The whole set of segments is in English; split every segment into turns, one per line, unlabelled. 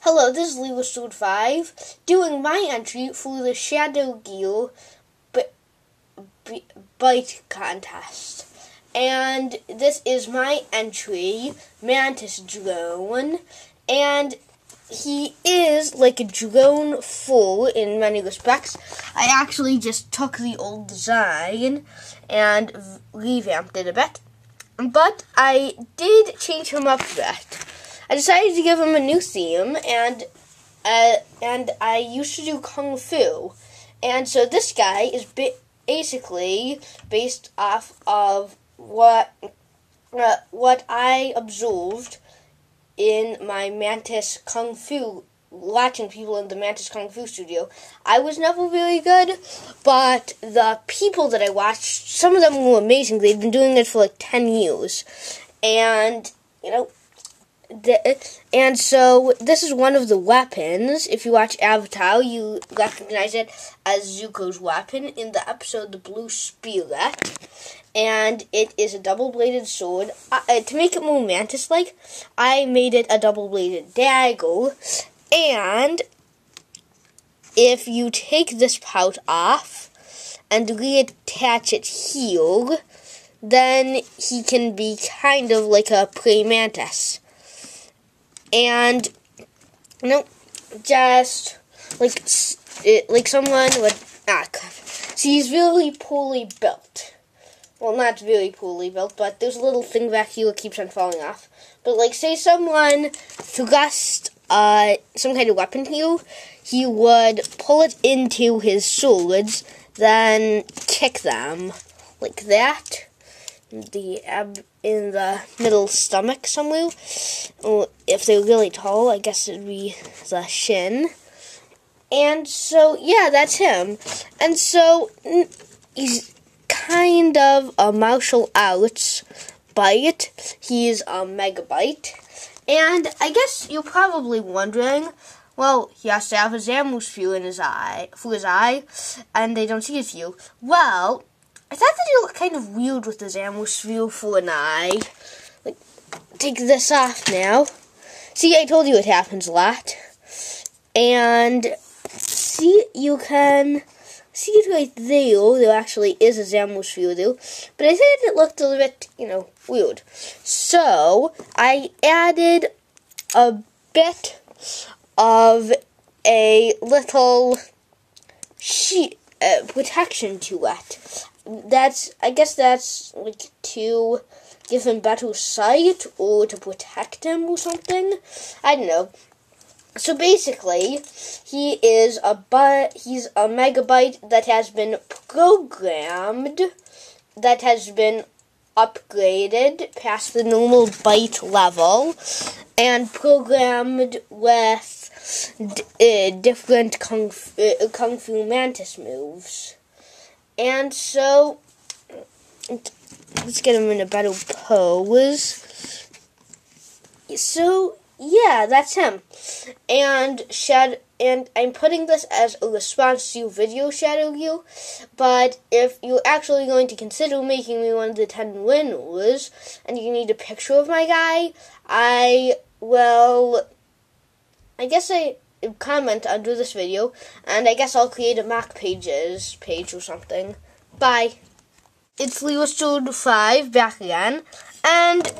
Hello, this is Lewa Sword 5 doing my entry for the Shadow Gear Byte Contest. And this is my entry, Mantis Drone. And he is like a drone full in many respects. I actually just took the old design and revamped it a bit. But I did change him up a bit. I decided to give him a new theme, and uh, and I used to do kung fu, and so this guy is basically based off of what uh, what I observed in my Mantis Kung Fu watching people in the Mantis Kung Fu studio. I was never really good, but the people that I watched, some of them were amazing. They've been doing it for like 10 years. And, you know, and so this is one of the weapons. If you watch Avatar, you recognize it as Zuko's weapon in the episode The Blue Spirit. And it is a double-bladed sword. Uh, to make it more mantis-like, I made it a double-bladed dagger. And if you take this pout off and reattach it here, then he can be kind of like a praying mantis and know, just like it, like someone would ah, see he's really poorly built. Well, not really poorly built, but there's a little thing back here that keeps on falling off. But like, say someone thrust uh some kind of weapon here, he would pull it into his swords, then kick them like that the ab in the middle stomach somewhere. If they're really tall, I guess it'd be the shin. And so, yeah, that's him. And so, he's kind of a martial arts byte. He's a megabyte. And I guess you're probably wondering, well, he has to have a Zamor sphere in his eye, for his eye, and they don't see his view. Well, I thought that you look kind of weird with this atmosphere for an eye. Like, take this off now. See, I told you it happens a lot. And, see, you can see it right there. There actually is a Zamor sphere there. But I said it looked a little bit, you know, weird. So, I added a bit of a little sheet uh, protection to it that's I guess that's like to give him better sight or to protect him or something. I don't know. So basically, he is a but he's a megabyte that has been programmed that has been upgraded past the normal byte level and programmed with d- uh, different kung, uh, kung fu mantis moves. And so, let's get him in a better pose. So, yeah, that's him. And Shad and I'm putting this as a response to video Shadow You, but if you're actually going to consider making me one of the 10 winners, and you need a picture of my guy, I will, I guess I, comment under this video, and I guess I'll create a MOCPages page or something. Bye. It's Leo Studio 5 back again, and,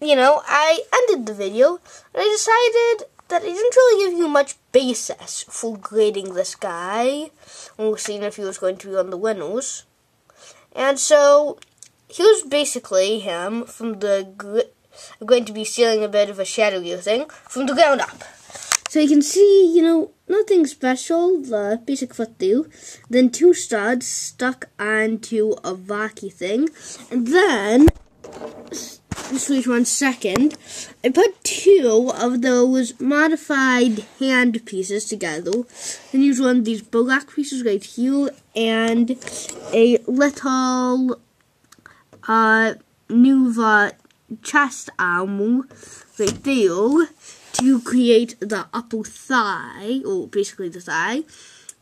you know, I ended the video, and I decided that I didn't really give you much basis for grading this guy, we're seeing if he was going to be on the winners. And so, here's basically him from the, going to be stealing a bit of a shadow thing, from the ground up. So you can see, you know, nothing special, the basic foot do. Then two studs stuck onto a Vahki thing. And then, wait one second, I put two of those modified hand pieces together. Then use one of these black pieces right here and a little uh, Nuva chest armor right there to create the upper thigh, or basically the thigh.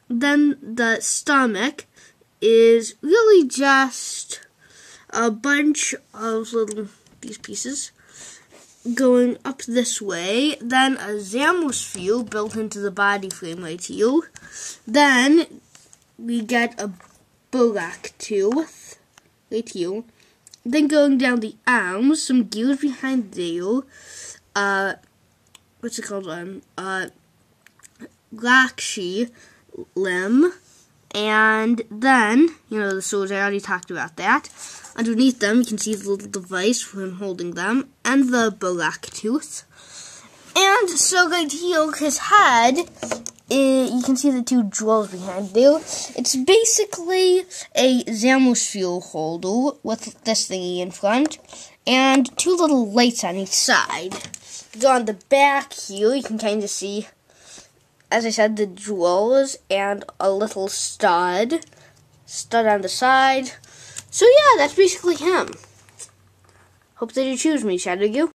Then the stomach is really just a bunch of little these pieces going up this way. Then a Zamor sphere built into the body frame right here. Then we get a Bohrok tooth right here. Then going down the arms, some gears behind there. Uh, what's it called? Um, uh, Rahkshi limb. And then, you know, the swords, I already talked about that. Underneath them, you can see the little device for him holding them, and the Bohrok tooth. And so right here, his head, it, you can see the two drawers behind there. It's basically a Zamor sphere holder with this thingy in front, and two little lights on each side. Go on the back here, you can kind of see as I said, the jewels and a little stud. Stud on the side. So yeah, that's basically him. Hope that you choose me, Shadow